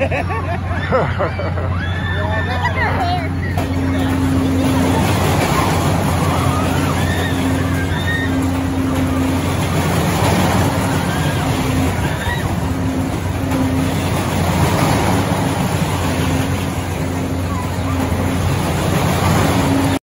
yeah,